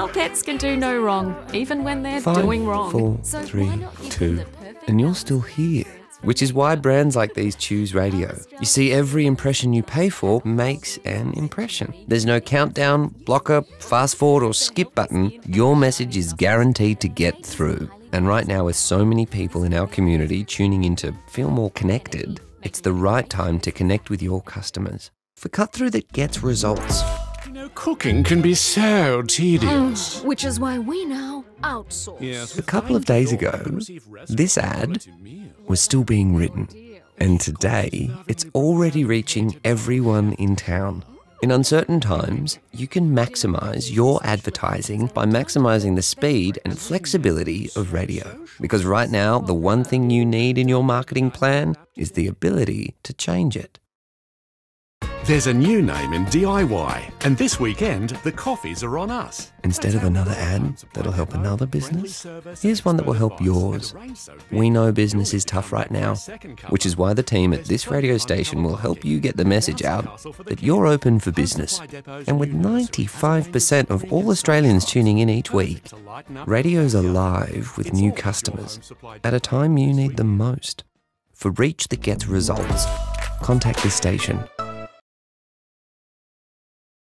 Our pets can do no wrong, even when they're Five, doing wrong. four, So three, why not give two, them the perfect and you're still here. Which is why brands like these choose radio. You see, every impression you pay for makes an impression. There's no countdown, blocker, fast forward, or skip button. Your message is guaranteed to get through. And right now, with so many people in our community tuning in to feel more connected, it's the right time to connect with your customers. For cut through that gets results. You know, cooking can be so tedious. Mm, which is why we now outsource. Yes, A couple of days ago, this ad was still being written. And today, it's already reaching everyone in town. In uncertain times, you can maximize your advertising by maximizing the speed and flexibility of radio. Because right now, the one thing you need in your marketing plan is the ability to change it. There's a new name in DIY, and this weekend the coffees are on us. Instead of another ad that'll help another business, here's one that will help yours. We know business is tough right now, which is why the team at this radio station will help you get the message out that you're open for business. And with 95% of all Australians tuning in each week, radio's alive with new customers at a time you need them most. For reach that gets results, contact this station